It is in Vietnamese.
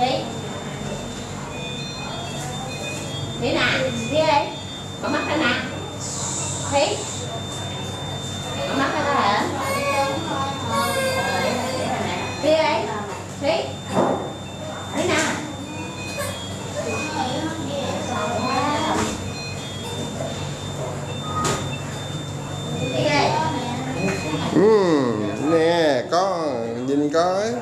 Thí Thí nè Thí ơi Mở mắt ra nè. Thí Mở mắt ra hả Thí ơi Thí Thí nè ừ nè có nhìn coi